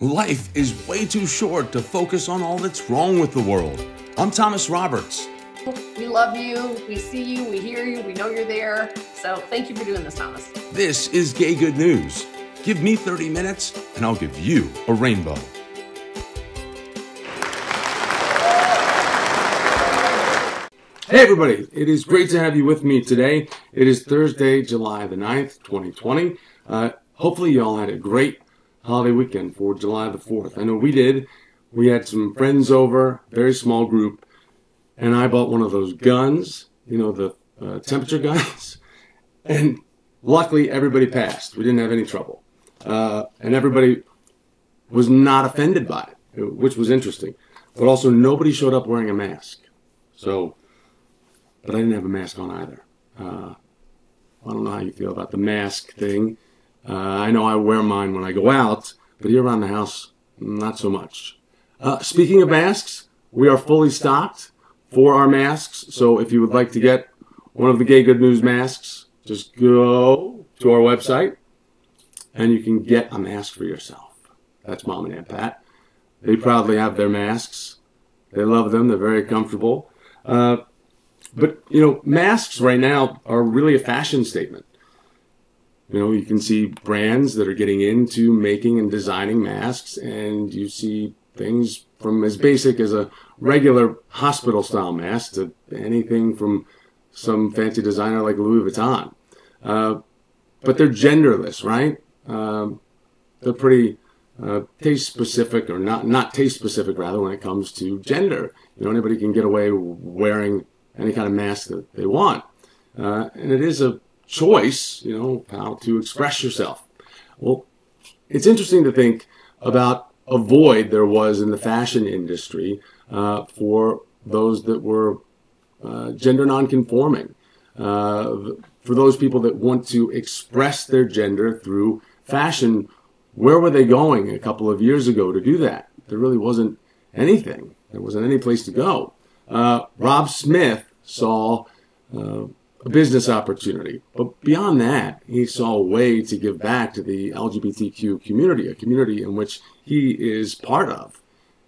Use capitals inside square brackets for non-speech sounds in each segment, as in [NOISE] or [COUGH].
Life is way too short to focus on all that's wrong with the world. I'm Thomas Roberts. We love you. We see you. We hear you. We know you're there. So thank you for doing this, Thomas. This is Gay Good News. Give me 30 minutes and I'll give you a rainbow. Hey, everybody. It is great to have you with me today. It is Thursday, July the 9th, 2020. Uh, hopefully, you all had a great holiday weekend for July the 4th. I know we did. We had some friends over, very small group, and I bought one of those guns, you know, the uh, temperature [LAUGHS] guns. And luckily, everybody passed. We didn't have any trouble. Uh, and everybody was not offended by it, which was interesting. But also, nobody showed up wearing a mask. So, but I didn't have a mask on either. Uh, I don't know how you feel about the mask thing. Uh, I know I wear mine when I go out, but here around the house, not so much. Uh, speaking of masks, we are fully stocked for our masks. So if you would like to get one of the Gay Good News masks, just go to our website and you can get a mask for yourself. That's Mom and Aunt Pat. They proudly have their masks. They love them. They're very comfortable. Uh, but, you know, masks right now are really a fashion statement. You know, you can see brands that are getting into making and designing masks, and you see things from as basic as a regular hospital style mask to anything from some fancy designer like Louis Vuitton. Uh, but they're genderless, right? Um, they're pretty uh, taste specific, or not not taste specific, rather, when it comes to gender. You know, anybody can get away wearing any kind of mask that they want, uh, and it is a choice, you know, how to express yourself. Well, it's interesting to think about a void there was in the fashion industry uh, for those that were uh, gender nonconforming, uh, for those people that want to express their gender through fashion. Where were they going a couple of years ago to do that? There really wasn't anything. There wasn't any place to go. Uh, Rob Smith saw uh, a business opportunity. But beyond that, he saw a way to give back to the LGBTQ community, a community in which he is part of.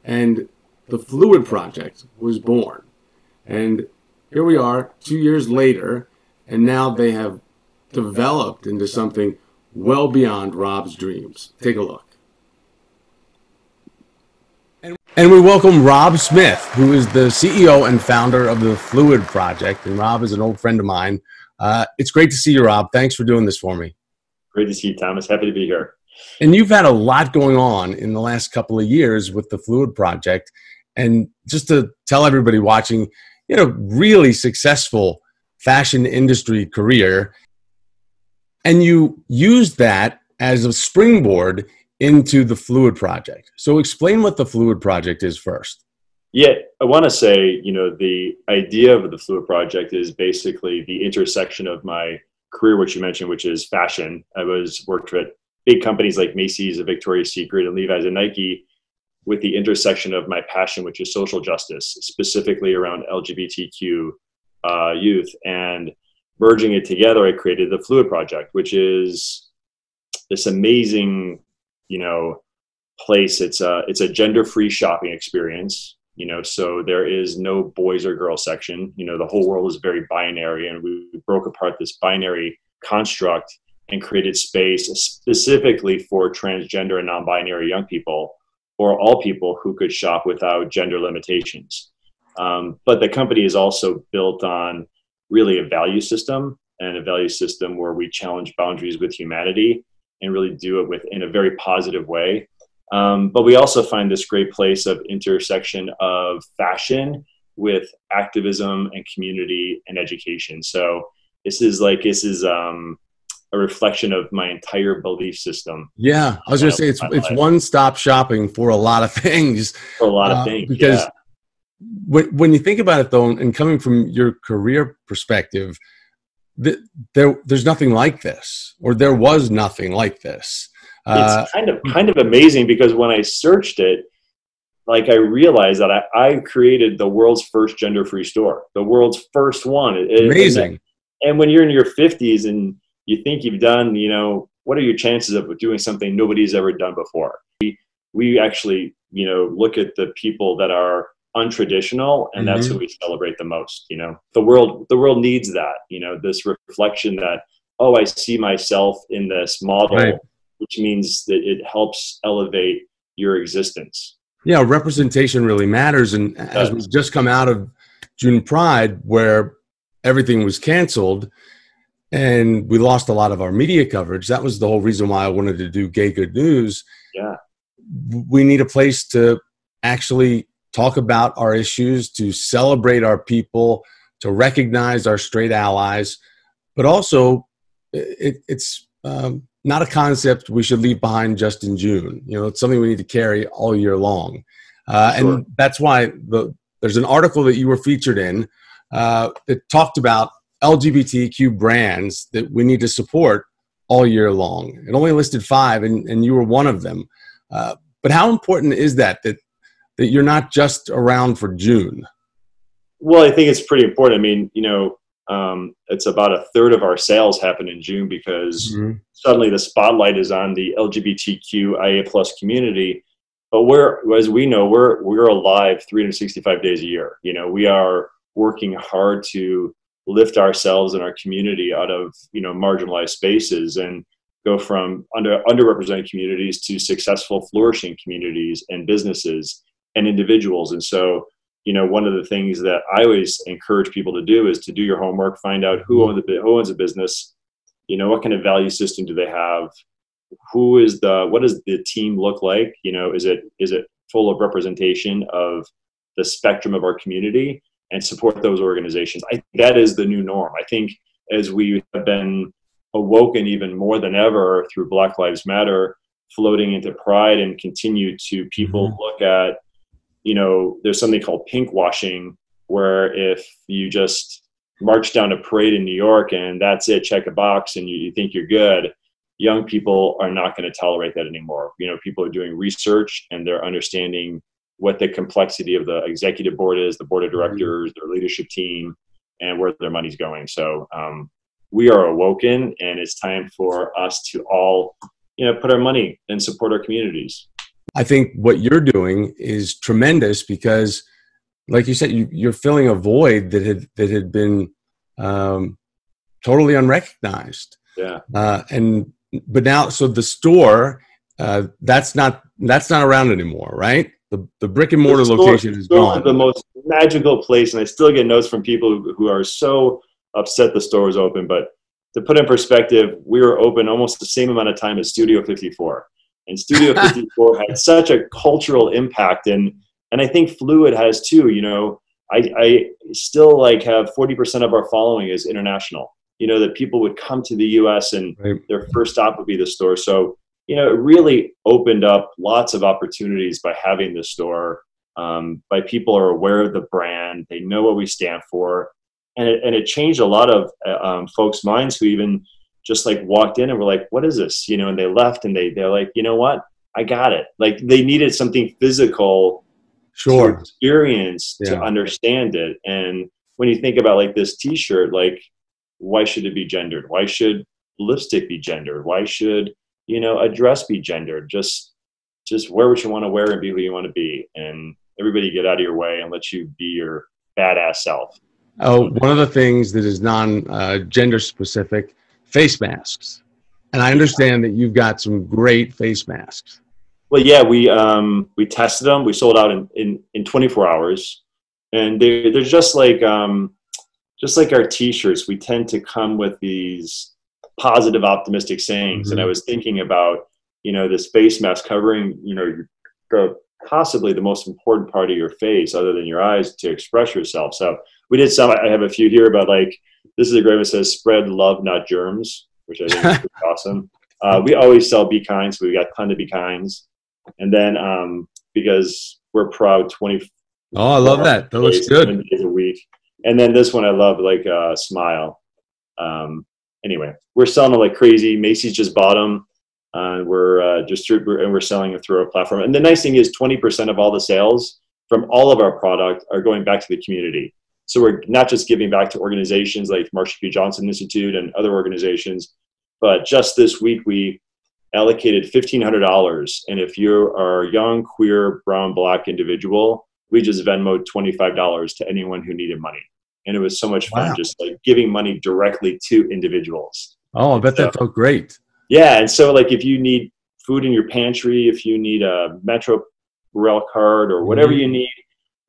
And the Phluid Project was born. And here we are, two years later, and now they have developed into something well beyond Rob's dreams. Take a look. And we welcome Rob Smith, who is the CEO and founder of the Phluid Project. And Rob is an old friend of mine. Uh, it's great to see you, Rob. Thanks for doing this for me. Great to see you, Thomas. Happy to be here. And you've had a lot going on in the last couple of years with the Phluid Project. And just to tell everybody watching, you know, really successful fashion industry career. And you used that as a springboard into the Phluid Project. So explain what the Phluid Project is first. Yeah, I want to say, you know, the idea of the Phluid Project is basically the intersection of my career, which you mentioned, which is fashion. I was worked at big companies like Macy's, and Victoria's Secret, and Levi's and Nike, with the intersection of my passion, which is social justice, specifically around LGBTQ uh, youth, and merging it together, I created the Phluid Project, which is this amazing you know place it's a it's a gender free shopping experience you know so there is no boys or girls section. You know the whole world is very binary and we broke apart this binary construct and created space specifically for transgender and non-binary young people or all people who could shop without gender limitations. Um, but the company is also built on really a value system and a value system where we challenge boundaries with humanity and really do it with in a very positive way. Um, but we also find this great place of intersection of fashion with activism and community and education. So this is like this is um, a reflection of my entire belief system. Yeah, I was going to say it's it's one stop shopping for a lot of [LAUGHS] things. For a lot of uh, things, because. Yeah. When, when you think about it though, and coming from your career perspective, there there's nothing like this or there was nothing like this. Uh, it's kind of kind of amazing because when i searched it like i realized that i, I created the world's first gender free store the world's first one. Amazing. And, and when you're in your 50s and you think you've done you know what are your chances of doing something nobody's ever done before? We, we actually you know look at the people that are untraditional and mm-hmm. that's who we celebrate the most you know? The world the world needs that you know this reflection that oh i see myself in this model right. which means that it helps elevate your existence. Yeah representation really matters and as we've just come out of june pride where everything was canceled and we lost a lot of our media coverage that was the whole reason why i wanted to do gay good news. Yeah. We need a place to actually talk about our issues, to celebrate our people, to recognize our straight allies, but also it, it's um, not a concept we should leave behind just in June. You know, it's something we need to carry all year long, uh, sure. and that's why the, there's an article that you were featured in uh, that talked about LGBTQ brands that we need to support all year long. It only listed five, and, and you were one of them. Uh, but how important is that that that you're not just around for June? Well, I think it's pretty important. I mean, you know, um, it's about a third of our sales happen in June because mm-hmm. suddenly the spotlight is on the LGBTQIA plus community. But we're, as we know, we're we're alive 365 days a year. You know, we are working hard to lift ourselves and our community out of you know marginalized spaces and go from under underrepresented communities to successful flourishing communities and businesses and individuals. And so you know one of the things that i always encourage people to do is to do your homework find out who owns the who owns a business you know what kind of value system do they have? Who is the what does the team look like? You know is it is it full of representation of the spectrum of our community and support those organizations? I that is the new norm. I think as we have been awoken even more than ever through Black Lives Matter floating into pride and continue to people mm-hmm. look at you know there's something called pink washing where if you just march down a parade in new york and that's it check a box and you, you think you're good young people are not going to tolerate that anymore. You know people are doing research and they're understanding what the complexity of the executive board is the board of mm-hmm. directors their leadership team and where their money's going. So um, we are awoken and it's time for us to all you know put our money and support our communities i think what you're doing is tremendous because like you said you, are filling a void that had that had been um, totally unrecognized yeah uh, and but now so the store uh, that's not that's not around anymore right the, the brick and mortar location is gone the most magical place and i still get notes from people who, who are so upset the store was open. But to put in perspective, we were open almost the same amount of time as Studio 54. And Studio [LAUGHS] 54 had such a cultural impact. And, and I think Phluid has too. You know, I, I still like have 40% of our following is international. You know, that people would come to the US and right. their first stop would be the store. So, you know, it really opened up lots of opportunities by having the store. Um, by people are aware of the brand, they know what we stand for, and it, and it changed a lot of uh, um, folks' minds who even just like walked in and were like, "What is this?" You know, and they left and they they're like, "You know what? I got it." Like they needed something physical, sure, experience yeah. to understand it. And when you think about like this T-shirt, like why should it be gendered? Why should lipstick be gendered? Why should you know a dress be gendered? Just just wear what you want to wear and be who you want to be, and everybody get out of your way and let you be your badass self. Oh, one of the things that is non-gender uh, specific, face masks. And I understand that you've got some great face masks. Well, yeah, we um, we tested them. We sold out in, in, in 24 hours, and they, they're just like um, just like our T-shirts. We tend to come with these positive, optimistic sayings. Mm-hmm. And I was thinking about you know this face mask covering you know the possibly the most important part of your face, other than your eyes, to express yourself. So we did some. I have a few here, but like this is a great one. That says "Spread love, not germs," which I think is [LAUGHS] awesome. Uh, we always sell Be Kind, so we got a ton of Be Kinds, and then um, because we're proud, twenty. Oh, I love that. That looks good. Days a week, and then this one I love, like uh, Smile. Um, anyway, we're selling it like crazy. Macy's just bought them. Uh, we're uh, distrib- and we're selling it through our platform. And the nice thing is, twenty percent of all the sales from all of our product are going back to the community. So we're not just giving back to organizations like Marsha P. Johnson Institute and other organizations, but just this week we allocated $1,500. And if you are a young, queer, brown, black individual, we just Venmo $25 to anyone who needed money. And it was so much fun Wow. just like giving money directly to individuals. Oh, I bet that felt great. Yeah. And so, like, if you need food in your pantry, if you need a Metro Rail card or whatever Mhm. you need,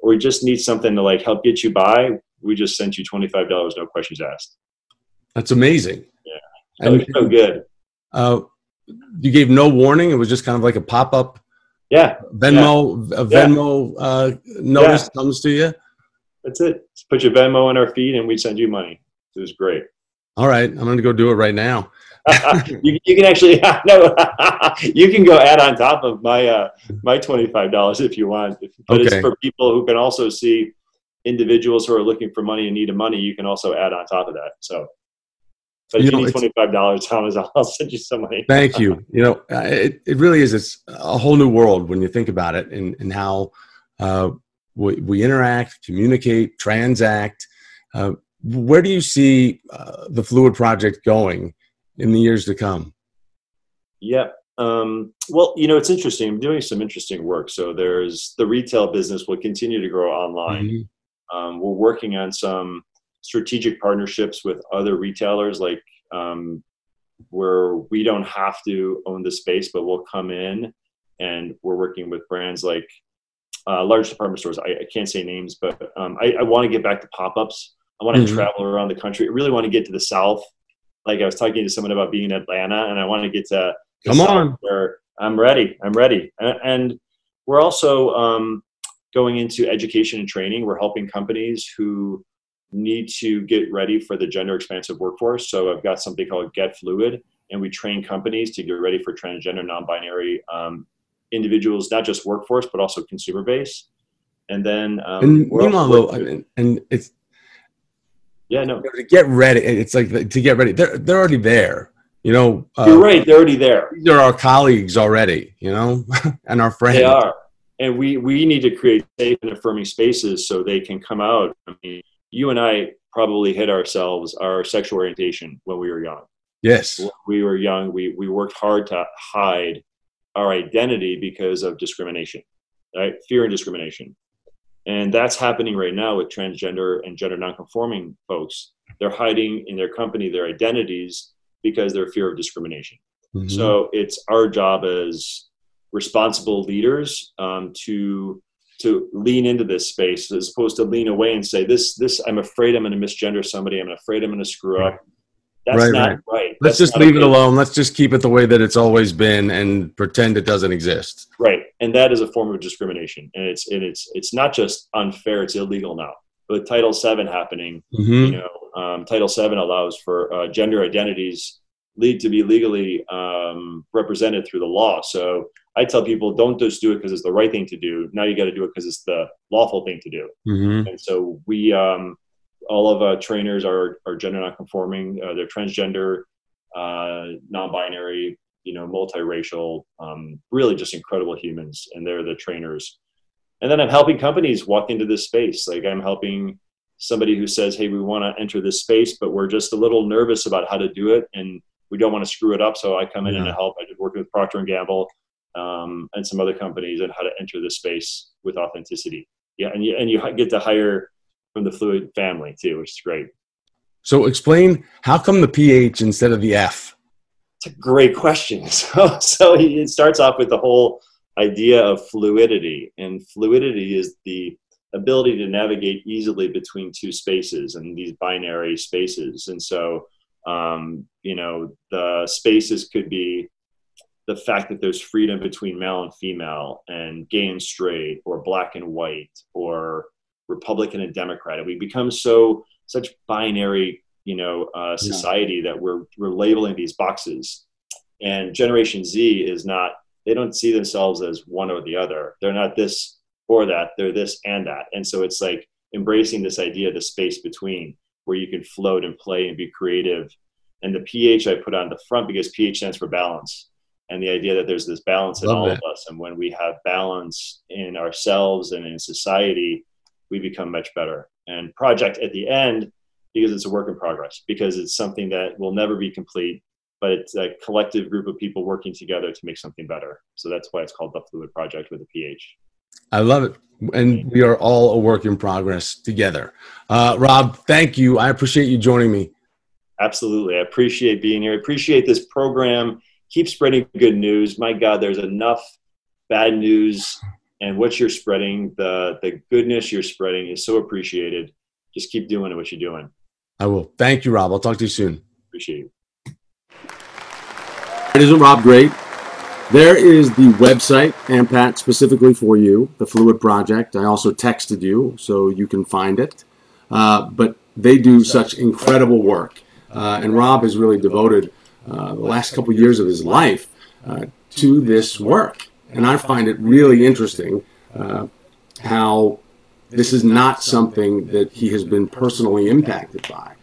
or just need something to like help get you by, we just sent you $25, no questions asked. That's amazing. Yeah. Was And so good. uh, you gave no warning. It was just kind of like a pop up Yeah. Venmo a Yeah. Venmo uh, notice comes to you. That's it. Just put your Venmo in our feed and we send you money. It was great. All right, I'm going to go do it right now. [LAUGHS] you, you can actually [LAUGHS] no, [LAUGHS] you can go add on top of my uh, my twenty five dollars if you want. But it's for people who can also see individuals who are looking for money and need of money. You can also add on top of that. So, but You if you know, need twenty five dollars, Thomas, I'll send you some money. Thank you. You know, it, it really is. It's a whole new world when you think about it and, and how uh, we, we interact, communicate, transact. Uh, where do you see uh, the Phluid Project going in the years to come? Yeah. Um, well, you know, it's interesting. I'm doing some interesting work. So there's the retail business will continue to grow online. Mhm. Um, we're working on some strategic partnerships with other retailers, like um, where we don't have to own the space, but we'll come in and we're working with brands like uh, large department stores. I, I can't say names, but um, I, I want to get back to pop ups. I want to Mhm. travel around the country. I really want to get to the South. Like I was talking to someone about being in Atlanta, and I want to get to Come on. where I'm ready. I'm ready. And we're also um, going into education and training. We're helping companies who need to get ready for the gender expansive workforce. So I've got something called Get Fluid, and we train companies to get ready for transgender, non-binary um, individuals, not just workforce but also consumer base. And then, um, And meanwhile, though, working- and, and it's yeah, no, to get ready. It's like to get ready. They're they're already there. You know, uh, you're right. They're already there. These are our colleagues already. You know, [LAUGHS] and our friends. They are. And we, we need to create safe and affirming spaces so they can come out. I mean, you and I probably hit ourselves our sexual orientation when we were young. Yes. When we were young, we, we worked hard to hide our identity because of discrimination, right? Fear and discrimination. And that's happening right now with transgender and gender nonconforming folks. They're hiding in their company their identities because they're fear of discrimination. Mhm. So it's our job as responsible leaders um, to to lean into this space as opposed to lean away and say this this I'm afraid I'm going to misgender somebody. I'm afraid I'm going to screw up. That's Right, not right. right. Let's That's just leave it alone. Let's just keep it the way that it's always been and pretend it doesn't exist. Right, and that is a form of discrimination, and it's and it's it's not just unfair; it's illegal now. With Title VII happening, hmm you know, um, Title VII allows for uh, gender identities lead to be legally um, represented through the law. So I tell people, don't just do it because it's the right thing to do. Now you got to do it because it's the lawful thing to do. hmm And so we, um, all of our trainers are, are gender nonconforming. Uh, they're transgender, uh, non-binary, you know, multiracial, um, really just incredible humans. And they're the trainers. And then I'm helping companies walk into this space. Like I'm helping somebody who says, "Hey, we want to enter this space, but we're just a little nervous about how to do it, and we don't want to screw it up." So I come in and I help. I did work with Procter and Gamble um, and some other companies on how to enter this space with authenticity. Yeah, and you and you get to hire from the Phluid family too, which is great. So explain how come the PH instead of the F? It's a great question. [LAUGHS] So, so it starts off with the whole idea of fluidity, and fluidity is the ability to navigate easily between two spaces and these binary spaces. And so, um, you know, the spaces could be the fact that there's freedom between male and female, and gay and straight, or black and white, or Republican and Democrat. And we become so such binary, you know, uh, society that we're we're labeling these boxes. And Generation Z is not; they don't see themselves as one or the other. They're not this or that. They're this and that. And so it's like embracing this idea of the space between, where you can float and play and be creative. And the PH I put on the front because PH stands for balance and the idea that there's this balance in all of us and when we have balance in ourselves and in society we become much better and project at the end because it's a work in progress because it's something that will never be complete but it's a collective group of people working together to make something better. So that's why it's called the Phluid Project with a PH. I love it. And we are all a work in progress together. Uh, Rob, thank you. I appreciate you joining me. Absolutely. I appreciate being here. I appreciate this program. Keep spreading good news. My God, there's enough bad news. And what you're spreading, the, the goodness you're spreading is so appreciated. Just keep doing what you're doing. I will. Thank you, Rob. I'll talk to you soon. Appreciate you. It isn't Rob great? There is the website, and Pat, specifically for you, the Phluid Project. I also texted you, so you can find it. Uh, but they do such incredible work. Uh, and Rob has really devoted uh, the last couple years of his life uh, to this work. And I find it really interesting uh, how this is not something that he has been personally impacted by.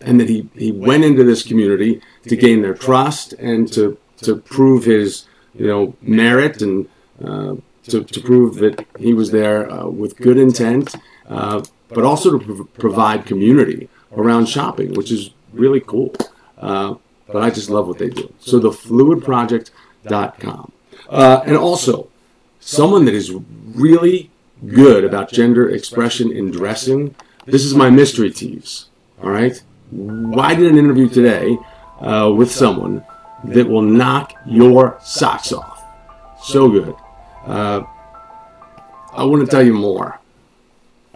And that he, he went into this community to gain their trust and to to prove his you know merit and uh, to, to prove that he was there uh, with good intent, uh, but also to prov- provide community around shopping, which is really cool. Uh, but I just love what they do. So the phluidproject.com. Uh, and also, someone that is really good about gender expression in dressing. This is my mystery tease. All right. I did an interview today uh, with someone that will knock your socks off. So good. Uh, I want to tell you more.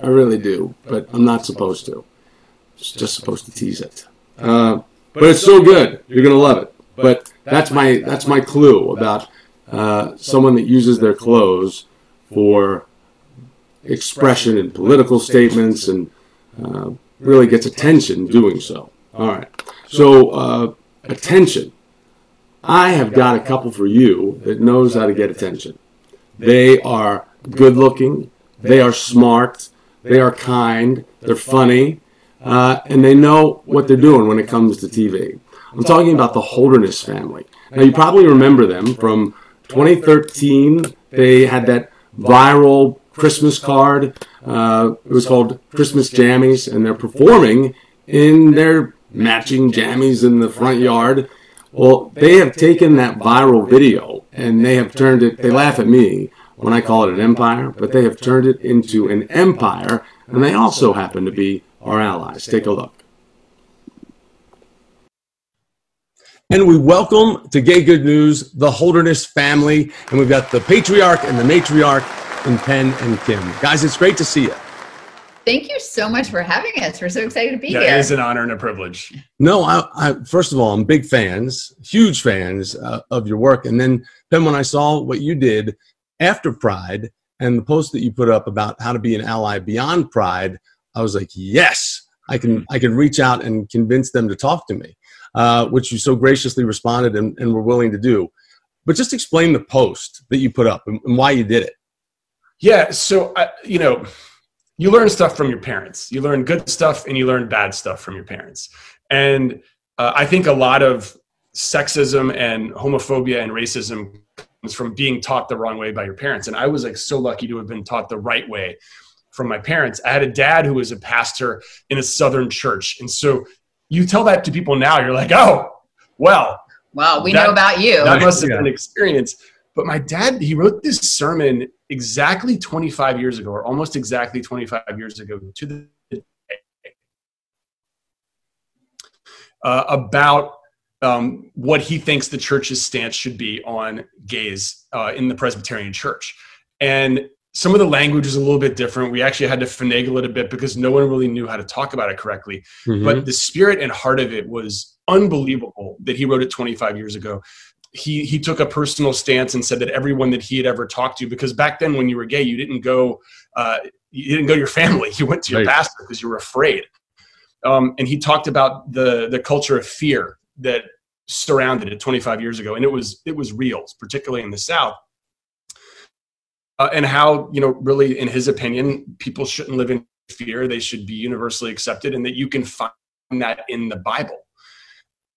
I really do, but I'm not supposed to. It's just supposed to tease it. Uh, but it's so good. You're gonna love it. But that's my that's my clue about uh, someone that uses their clothes for expression and political statements and uh, really gets attention doing so. All right. So uh, attention I have got a couple for you that knows how to get attention. They are good looking, they are smart, they are kind, they're funny, uh, and they know what they're doing when it comes to TV. I'm talking about the Holderness family. Now, you probably remember them from 2013. They had that viral Christmas card. Uh, it was called Christmas Jammies, and they're performing in their matching jammies in the front yard. Well, they have taken that viral video and they have turned it, they laugh at me when I call it an empire, but they have turned it into an empire, and they also happen to be our allies. Take a look. And we welcome to Gay Good News the Holderness family, and we've got the patriarch and the matriarch in Penn and Kim. Guys, it's great to see you. Thank you so much for having us. We're so excited to be yeah, here. It is an honor and a privilege. No, I, I first of all, I'm big fans, huge fans uh, of your work. And then, then when I saw what you did after Pride and the post that you put up about how to be an ally beyond Pride, I was like, yes, I can, I can reach out and convince them to talk to me, uh, which you so graciously responded and, and were willing to do. But just explain the post that you put up and, and why you did it. Yeah. So, uh, you know, you learn stuff from your parents. You learn good stuff and you learn bad stuff from your parents. And uh, I think a lot of sexism and homophobia and racism comes from being taught the wrong way by your parents. And I was like so lucky to have been taught the right way from my parents. I had a dad who was a pastor in a southern church. And so you tell that to people now, you're like, oh, well. Well, we that, know about you. That must have yeah. been an experience. But my dad, he wrote this sermon exactly 25 years ago, or almost exactly 25 years ago, to the uh, about um, what he thinks the church's stance should be on gays uh, in the Presbyterian Church. And some of the language is a little bit different. We actually had to finagle it a bit because no one really knew how to talk about it correctly. Mm-hmm. But the spirit and heart of it was unbelievable that he wrote it 25 years ago he he took a personal stance and said that everyone that he had ever talked to, because back then when you were gay, you didn't go uh, you didn't go to your family, [LAUGHS] you went to your right. pastor because you were afraid. Um, and he talked about the the culture of fear that surrounded it 25 years ago, and it was it was real, particularly in the South. Uh, and how you know really in his opinion people shouldn't live in fear they should be universally accepted and that you can find that in the bible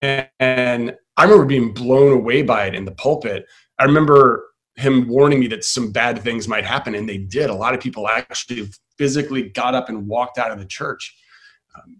and, and I remember being blown away by it in the pulpit. I remember him warning me that some bad things might happen, and they did. A lot of people actually physically got up and walked out of the church.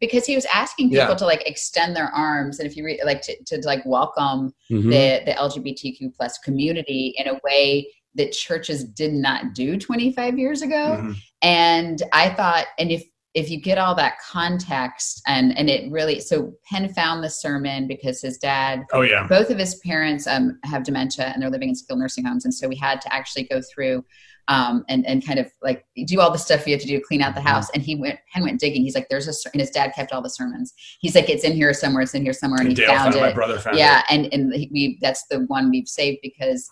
because he was asking people Yeah. to like extend their arms and if you read like to, to like welcome Mhm. the the lgbtq plus community in a way that churches did not do 25 years ago. Mhm. and i thought and if if you get all that context and and it really so penn found the sermon because his dad Oh yeah. both of his parents um, have dementia and they're living in skilled nursing homes. And so we had to actually go through um, and and kind of like do all the stuff you have to do to clean out the house. And he went Penn went digging. He's like there's a and his dad kept all the sermons. He's like it's in here somewhere. It's in here somewhere. And he Dale found found it. My brother found yeah. it. and and we that's the one we've saved because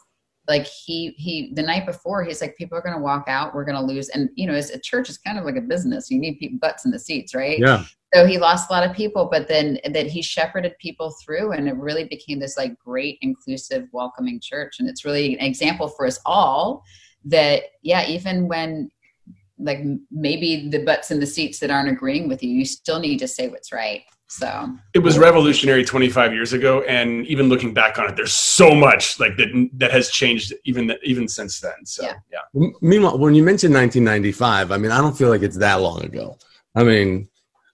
like he he the night before he's like people are going to walk out we're going to lose and you know as a church is kind of like a business you need people butts in the seats right Yeah. so he lost a lot of people but then that he shepherded people through and it really became this like great inclusive welcoming church and it's really an example for us all that yeah even when like maybe the butts in the seats that aren't agreeing with you you still need to say what's right so It was revolutionary 25 years ago, and even looking back on it, there's so much like that that has changed even even since then. So Yeah. yeah. M- Meanwhile, when you mentioned 1995, I mean, I don't feel like it's that long ago. I mean,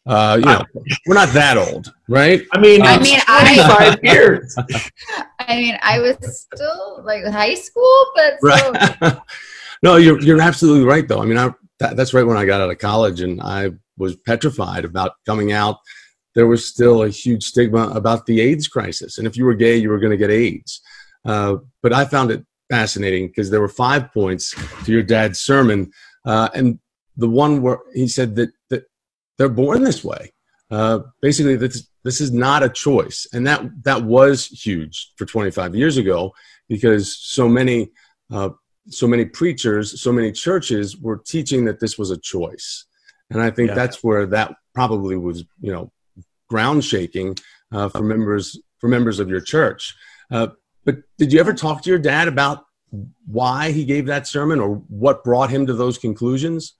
uh, you know, [LAUGHS] we're not that old, right? I mean, I it's mean, I- 25 [LAUGHS] years. i mean i was still like high school but still, Right. [LAUGHS] no, you're you're absolutely right, though. I mean, I, that, that's right when I got out of college, and I was petrified about coming out. There was still a huge stigma about the AIDS crisis, and if you were gay, you were going to get AIDS. Uh, but I found it fascinating because there were five points to your dad's sermon, uh, and the one where he said that that they're born this way. Uh, basically, this this is not a choice, and that that was huge for 25 years ago because so many uh, so many preachers, so many churches were teaching that this was a choice, and I think Yeah. that's where that probably was, you know, ground shaking uh, for members for members of your church. Uh, but did you ever talk to your dad about why he gave that sermon or what brought him to those conclusions?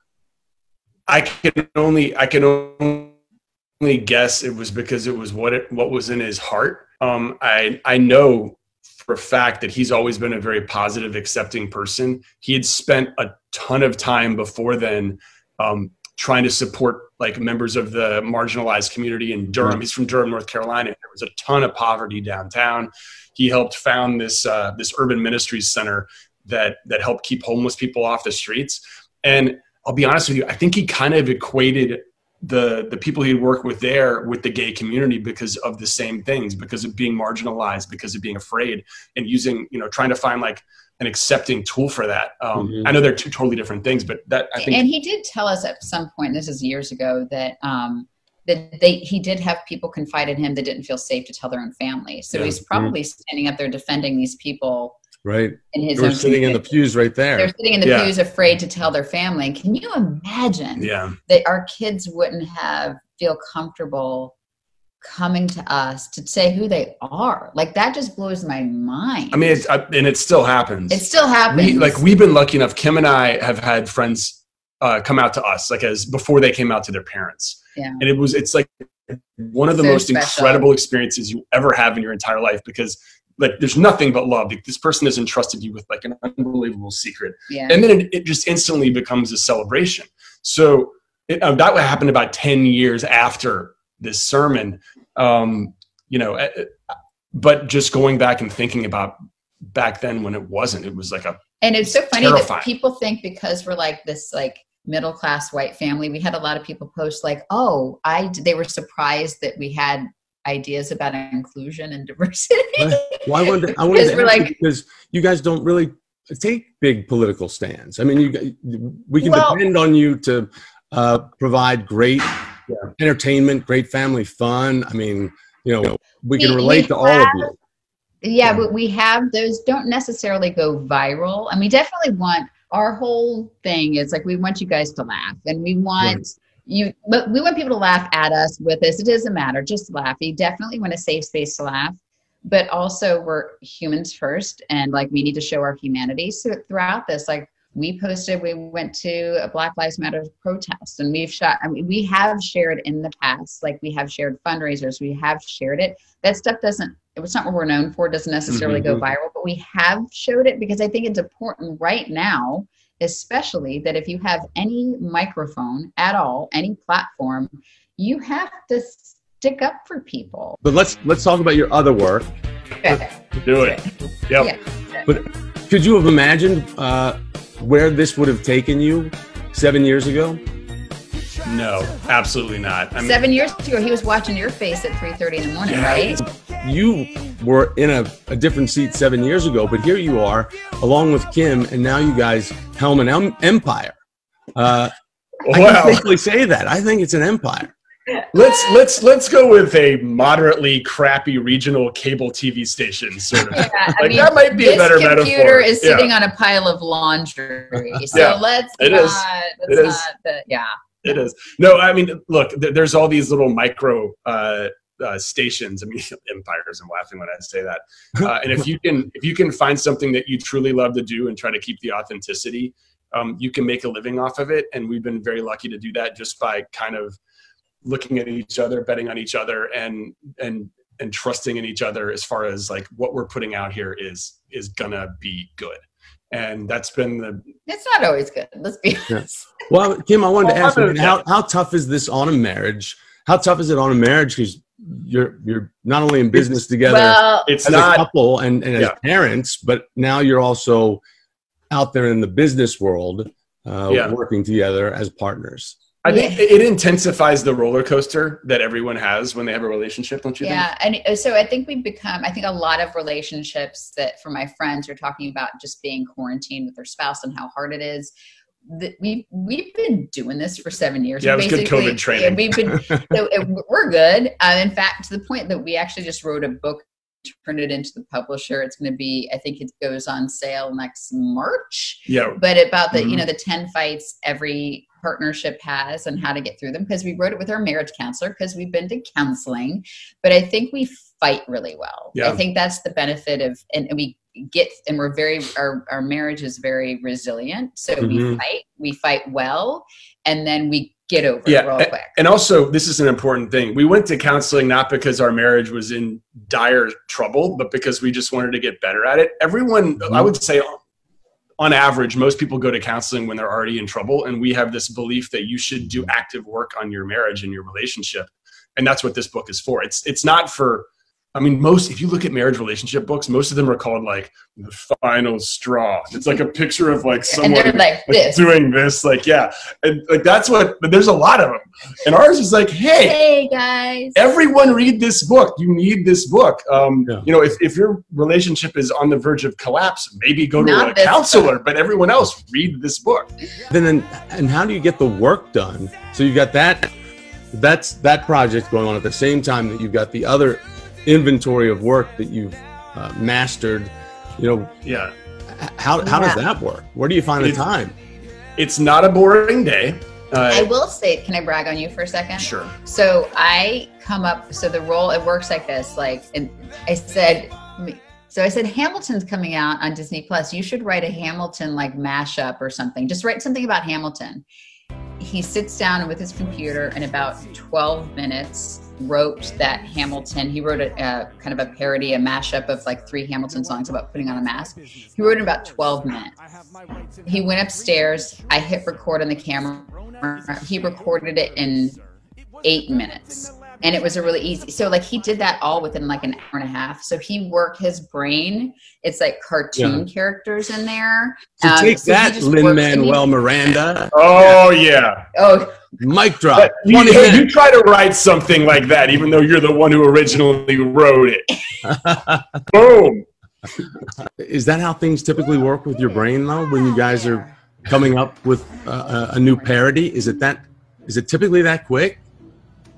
I can only I can only guess it was because it was what it what was in his heart. Um, I I know for a fact that he's always been a very positive, accepting person. He had spent a ton of time before then um, trying to support like members of the marginalized community in Durham. He's from Durham, North Carolina. There was a ton of poverty downtown. He helped found this uh, this urban ministries center that that helped keep homeless people off the streets. And I'll be honest with you, I think he kind of equated the the people he'd work with there with the gay community because of the same things, because of being marginalized, because of being afraid, and using you know trying to find like an accepting tool for that. Um, Mhm. I know they're two totally different things, but that I think and he did tell us at some point this is years ago that um that they he did have people confide in him that didn't feel safe to tell their own family so Yeah. he's probably standing up there defending these people Right, in his they were own sitting in the pews right there. they're sitting in the Yeah. pews afraid to tell their family can you imagine yeah. that our kids wouldn't have feel comfortable coming to us to say who they are. Like that just blows my mind. I mean, it's, I, and it still happens. it still happens. We like we've been lucky enough kim and i have had friends uh, come out to us like as before they came out to their parents. Yeah. and it was it's like one of the So most special. incredible experiences you ever have in your entire life because like there's nothing but love. Like, this person has entrusted you with like an unbelievable secret. Yeah. And then it, it just instantly becomes a celebration. So it, uh, that happened about 10 years after this sermon um, you know uh, uh, but just going back and thinking about back then when it wasn't it was like a And it's so funny terrifying. that people think because we're like this like middle class white family, we had a lot of people post like, "Oh, I." They were surprised that we had ideas about inclusion and diversity. Well, I wanted, I [LAUGHS] wanted Because we're you like- because you guys don't really take big political stands. I mean, you we can Well- depend on you to uh, provide great entertainment, great family fun. I mean, you know, we can relate we to all of you. yeah, but we have those. Don't necessarily go viral. I mean, definitely want our whole thing is like we want you guys to laugh, and we want. You, but we want people to laugh at us with us. It doesn't matter, just laugh. You definitely want a safe space to laugh. but also we're humans first and like we need to show our humanity so throughout this like we posted we went to a black lives matter protest and we've shot i mean we have shared in the past like we have shared fundraisers we have shared it that stuff doesn't it's not what we're known for doesn't necessarily mm-hmm. go viral but we have showed it because i think it's important right now especially that if you have any microphone at all any platform you have to stick up for people but let's let's talk about your other work okay. do it yep yeah. but could you have imagined uh, where this would have taken you seven years ago? No, absolutely not. I mean, Seven years ago, he was watching your face at 3.30 in the morning, yeah, right? You were in a, a, different seat seven years ago, but here you are, along with Kim, and now you guys helm an empire. Uh, wow. I can safely say that. I think it's an empire let's let's let's go with a moderately crappy regional cable TV station sort of. Yeah, like I mean, that might be a better computer metaphor. computer is sitting on a pile of laundry, [LAUGHS] so yeah, let's it not, is. It is. The, yeah. It is. No, I mean, look, there's all these little micro uh, uh, stations. I mean, [LAUGHS] empires. I'm laughing when I say that. [LAUGHS] Uh, and if you can, if you can find something that you truly love to do and try to keep the authenticity, um, you can make a living off of it. And we've been very lucky to do that just by kind of looking at each other, betting on each other, and and and trusting in each other as far as like what we're putting out here is is gonna be good. And that's been the. It's not always good. Let's be honest. Yeah. Well, Kim, I wanted to ask you, how how tough is this on a marriage? How tough is it on a marriage? Because you're you're not only in business it's, together well, it's as not, a couple and, and yeah. as parents, but now you're also out there in the business world, uh, yeah. working together as partners. I think it intensifies the roller coaster that everyone has when they have a relationship, don't you yeah, think? Yeah. And so I think we've become, I think a lot of relationships that for my friends are talking about just being quarantined with their spouse and how hard it is. That We we've been doing this for seven years. Yeah, it was good COVID training. We've been [LAUGHS] so it, we're good. Uh, in fact, to the point that we actually just wrote a book turned it into the publisher. It's going to be, I think it goes on sale next March. Yeah. But about the, mm-hmm. you know, the 10 fights every partnership has and how to get through them because we wrote it with our marriage counselor because we've been to counseling. But I think we fight really well. Yeah. I think that's the benefit of, and we get, and we're very, our, our marriage is very resilient. So mm-hmm. we fight, we fight well, and then we get over yeah, it real quick. And also, this is an important thing. We went to counseling not because our marriage was in dire trouble, but because we just wanted to get better at it. Everyone, mm-hmm. I would say, on average, most people go to counseling when they're already in trouble. And we have this belief that you should do active work on your marriage and your relationship. And that's what this book is for. It's it's not for I mean, most if you look at marriage relationship books, most of them are called like the final straw. It's like a picture of like someone like, like doing this, like yeah, and like that's what. But there's a lot of them, and ours is like, hey, hey guys, everyone read this book. You need this book. Um, yeah. You know, if if your relationship is on the verge of collapse, maybe go to Not a counselor. Book. But everyone else, read this book. Then, then, and how do you get the work done? So you've got that. That's that project going on at the same time that you've got the other inventory of work that you've uh, mastered you know yeah how, how yeah. does that work where do you find it's, the time it's not a boring day uh, I will say, can I brag on you for a second? Sure. So I come up, so the role, it works like this. Like, and I said, so I said, Hamilton's coming out on Disney Plus. You should write a Hamilton like mashup or something. Just write something about Hamilton. He sits down with his computer in about 12 minutes wrote that Hamilton. He wrote a, a, kind of a parody, a mashup of like three Hamilton songs about putting on a mask. He wrote in about 12 minutes. He went upstairs. I hit record on the camera. He recorded it in eight minutes and it was a really easy so like he did that all within like an hour and a half. So he worked his brain. It's like cartoon yeah. characters in there. So um, take so that lin manuel miranda. Oh yeah. Oh. Mic drop. You, you, try to write something like that even though you're the one who originally wrote it. [LAUGHS] Boom. Is that how things typically work with your brain though when you guys are coming up with a, a new parody? Is it that is it typically that quick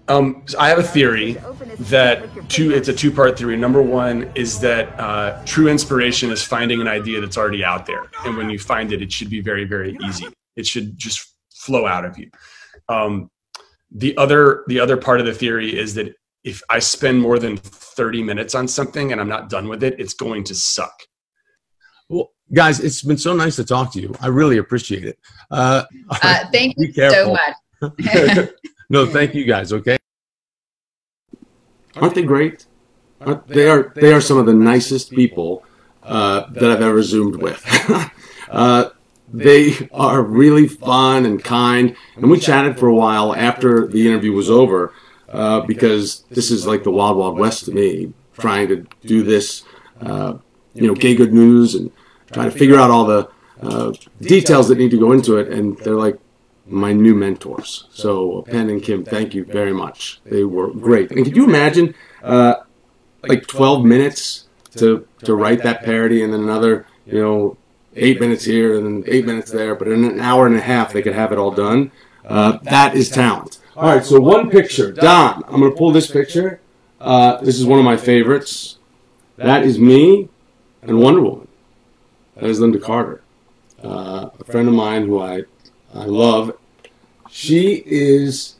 um, so I have a theory that two. It's a two-part theory. Number one is that uh, true inspiration is finding an idea that's already out there, and when you find it, it should be very, very easy. It should just flow out of you. Um, the other, the other part of the theory is that if I spend more than thirty minutes on something and I'm not done with it, it's going to suck. Well, guys, it's been so nice to talk to you. I really appreciate it. Uh, Uh, thank [LAUGHS] you so much. [LAUGHS] [LAUGHS] no, thank you guys. Okay. Aren't they great? Aren't, they are. They are some of the nicest people uh, that I've ever zoomed with. [LAUGHS] uh, they are really fun and kind, and we chatted for a while after the interview was over uh, because this is like the wild, wild west to me. Trying to do this, uh, you know, gay good news and trying to figure out all the uh, details that need to go into it, and they're like my new mentors. So Penn and Kim, thank you very much. They were great. And could you imagine, uh, like 12 minutes to to write that parody, and then another, you know, eight minutes here and then eight minutes there, but in an hour and a half they could have it all done. Uh, that is talent. All right, so one picture, Don. I'm gonna pull this picture. Uh, this is one of my favorites. That is me and Wonder Woman. That is Lynda Carter, uh, a friend of mine who I I love. She is.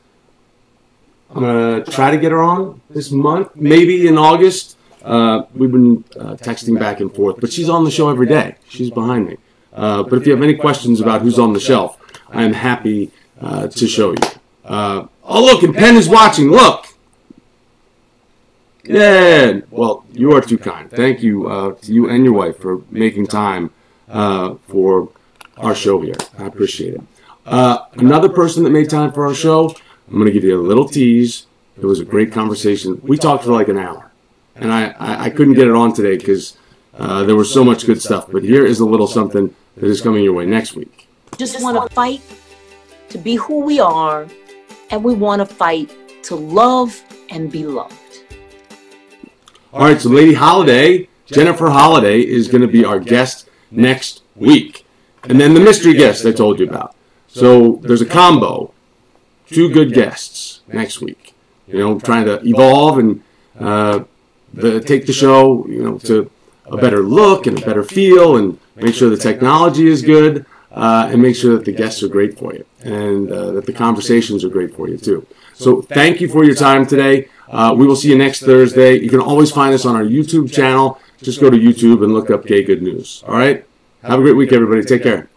I'm gonna try to get her on this month, maybe in August. Uh, we've been uh, texting back and forth, but she's on the show every day. She's behind me. Uh, but if you have any questions about who's on the shelf, I am happy uh, to show you. Uh, oh, look, and Penn is watching. Look. Yeah. Well, you are too kind. Thank you uh, to you and your wife for making time for our show here. I appreciate it. Uh, another person that made time for our show, I'm going to give you a little tease. It was a great conversation. We talked for like an hour, and I, I, I couldn't get it on today because uh, there was so much good stuff. But here is a little something that is coming your way next week. just want to fight to be who we are, and we want to fight to love and be loved. All right, so Lady Holliday, Jennifer Holliday, is going to be our guest next week. And then the mystery guest I told you about. So there's a combo, two good guests next week. You know, trying to evolve and uh, the, take the show, you know, to a better look and a better feel and make sure the technology is good uh, and make sure that the guests are great for you and uh, that the conversations are great for you too. So thank you for your time today. Uh, we will see you next Thursday. You can always find us on our YouTube channel. Just go to YouTube and look up Gay Good News. All right? Have a great week, everybody. Take care.